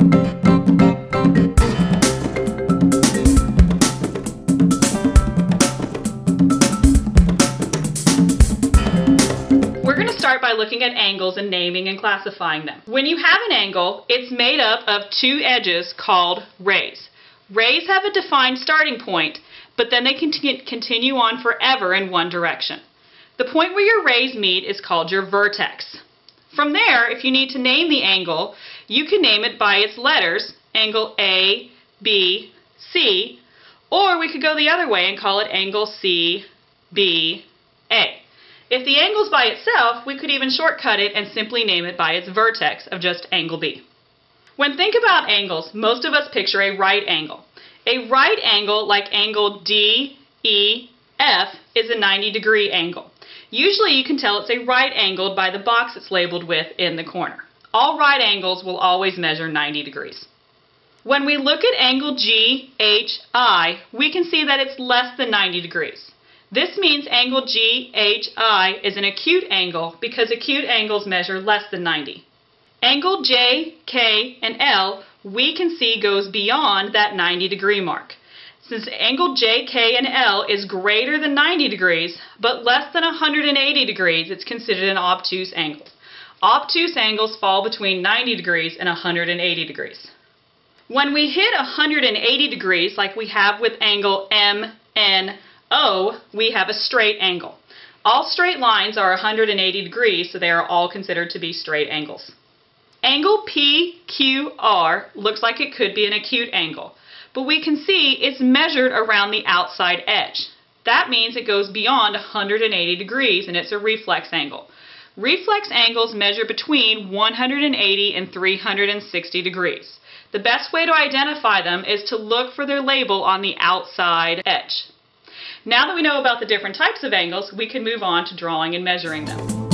We're going to start by looking at angles and naming and classifying them. When you have an angle, it's made up of two edges called rays. Rays have a defined starting point, but then they continue on forever in one direction. The point where your rays meet is called your vertex. From there, if you need to name the angle, you can name it by its letters, angle A, B, C, or we could go the other way and call it angle C, B, A. If the angle's by itself, we could even shortcut it and simply name it by its vertex of just angle B. When think about angles, most of us picture a right angle. A right angle, like angle D, E, F, is a 90 degree angle. Usually you can tell it's a right angle by the box it's labeled with in the corner. All right angles will always measure 90 degrees. When we look at angle GHI, we can see that it's less than 90 degrees. This means angle GHI is an acute angle because acute angles measure less than 90. Angle J, K, and L we can see goes beyond that 90 degree mark. Since angle J, K, and L is greater than 90 degrees, but less than 180 degrees, it's considered an obtuse angle. Obtuse angles fall between 90 degrees and 180 degrees. When we hit 180 degrees, like we have with angle M, N, O, we have a straight angle. All straight lines are 180 degrees, so they are all considered to be straight angles. Angle PQR looks like it could be an acute angle, but we can see it's measured around the outside edge. That means it goes beyond 180 degrees and it's a reflex angle. Reflex angles measure between 180 and 360 degrees. The best way to identify them is to look for their label on the outside edge. Now that we know about the different types of angles, we can move on to drawing and measuring them.